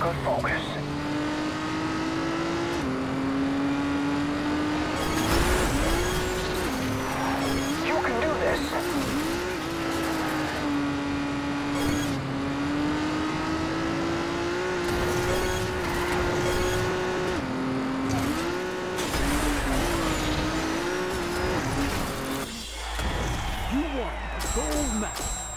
Good focus. You can do this. Gold medal.